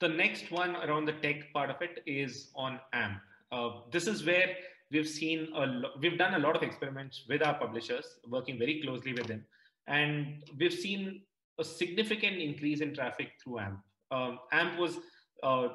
the next one around the tech part of it is on AMP. Uh, this is where we've seen a lo- we've done a lot of experiments with our publishers, working very closely with them, and we've seen a significant increase in traffic through AMP. Um, AMP was uh,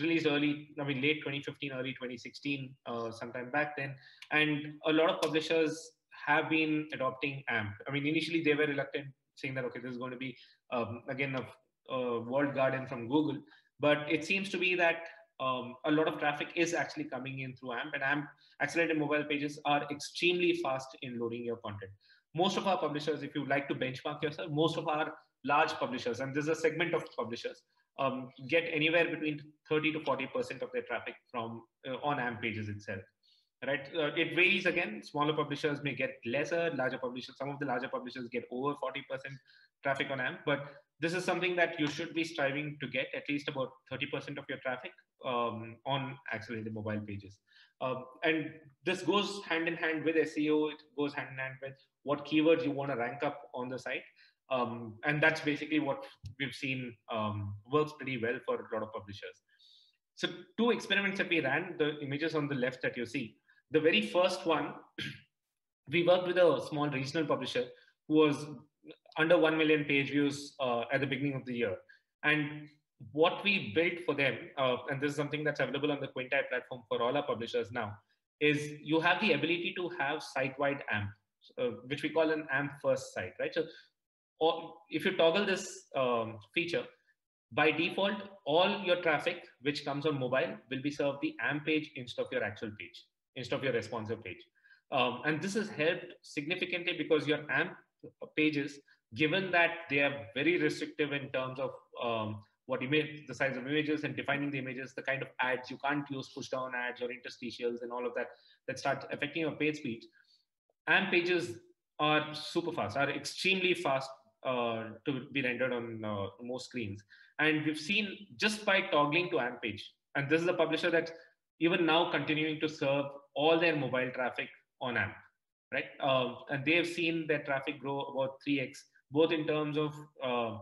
released early, I mean, late 2015, early 2016, uh, sometime back then, and a lot of publishers have been adopting AMP. I mean, initially they were reluctant, saying that okay, this is going to be um, again a, a walled garden from Google, but it seems to be that um, a lot of traffic is actually coming in through AMP, and AMP accelerated mobile pages are extremely fast in loading your content. Most of our publishers, if you like to benchmark yourself, most of our large publishers, and there's a segment of publishers, um, get anywhere between 30 to 40 percent of their traffic from uh, on AMP pages itself. Right? Uh, it varies again. Smaller publishers may get lesser. Larger publishers, some of the larger publishers get over 40 percent traffic on AMP, but this is something that you should be striving to get at least about 30% of your traffic um, on accelerated mobile pages. Um, and this goes hand in hand with SEO. It goes hand in hand with what keywords you want to rank up on the site. Um, and that's basically what we've seen um, works pretty well for a lot of publishers. So two experiments that we ran, the images on the left that you see. The very first one, we worked with a small regional publisher who was under 1 million page views uh, at the beginning of the year. And what we built for them, uh, and this is something that's available on the Quintype platform for all our publishers now, is you have the ability to have site-wide AMP, uh, which we call an AMP first site, right? So or if you toggle this um, feature, by default, all your traffic which comes on mobile will be served the AMP page instead of your actual page, instead of your responsive page. Um, and this has helped significantly because your AMP pages, given that they are very restrictive in terms of um, what image, the size of images and defining the images, the kind of ads you can't use push down ads or interstitials and all of that that start affecting your page speed. AMP pages are super fast, are extremely fast uh, to be rendered on uh, most screens. And we've seen just by toggling to AMP page, and this is a publisher that's even now continuing to serve all their mobile traffic on AMP, right? Uh, and they've seen their traffic grow about 3x, both in terms of uh,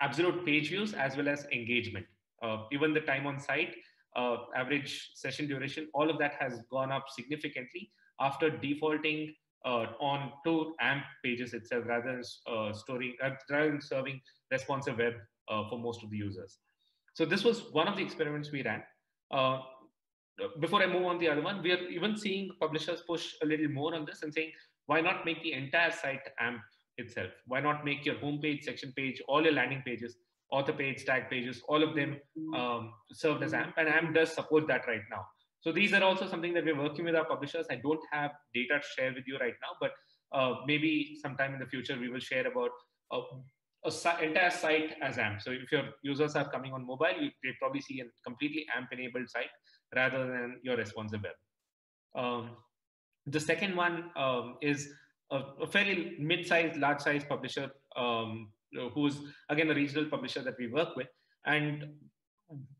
absolute page views as well as engagement. Uh, even the time on site, uh, average session duration, all of that has gone up significantly after defaulting uh, on to AMP pages itself rather than uh, storing, rather than serving responsive web for most of the users. So this was one of the experiments we ran. Before I move on the other one, we are even seeing publishers push a little more on this and saying, why not make the entire site AMP itself? Why not make your homepage, section page, all your landing pages, author page, tag pages, all of them um, served as AMP, and AMP does support that right now. So these are also something that we're working with our publishers. I don't have data to share with you right now, but uh, maybe sometime in the future we will share about uh, a si- entire site as AMP. So if your users are coming on mobile, you, they probably see a completely AMP-enabled site rather than your responsive web. Um, the second one um, is a, a, fairly mid-sized, large-sized publisher um, who's again a regional publisher that we work with. And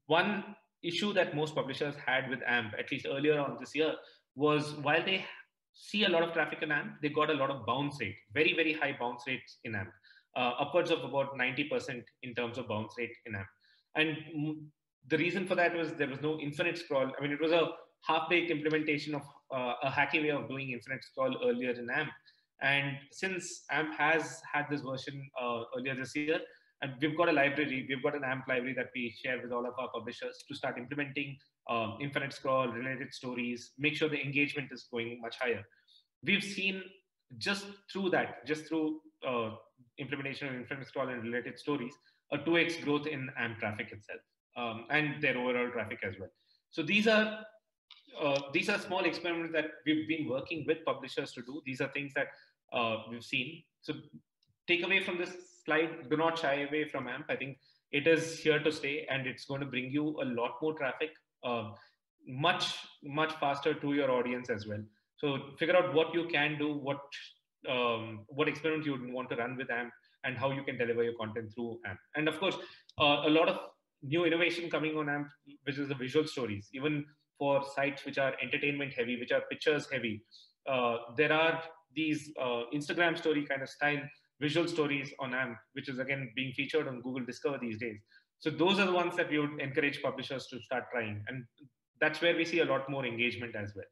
one issue that most publishers had with AMP, at least earlier on this year, was while they see a lot of traffic in AMP, they got a lot of bounce rate, very, very high bounce rates in AMP, uh, upwards of about 90% in terms of bounce rate in AMP. And the reason for that was there was no infinite scroll. I mean, it was a half-baked implementation of uh, a hacky way of doing infinite scroll earlier in AMP. And since AMP has had this version uh, earlier this year, and we've got a library, we've got an AMP library that we share with all of our publishers to start implementing um, infinite scroll, related stories, make sure the engagement is going much higher. We've seen just through that, just through uh, implementation of infinite scroll and related stories, a 2x growth in AMP traffic itself um, and their overall traffic as well. So these are uh, these are small experiments that we've been working with publishers to do. These are things that uh, we've seen. So take away from this slide, do not shy away from AMP. I think it is here to stay and it's going to bring you a lot more traffic, uh, much, much faster to your audience as well. So figure out what you can do, what, um, what experiments you would want to run with AMP and how you can deliver your content through AMP. And of course, uh, a lot of new innovation coming on AMP, which is the visual stories, even for sites which are entertainment heavy, which are pictures heavy. Uh, there are these uh, Instagram story kind of style visual stories on AMP, which is again being featured on Google Discover these days. So those are the ones that we would encourage publishers to start trying. And that's where we see a lot more engagement as well.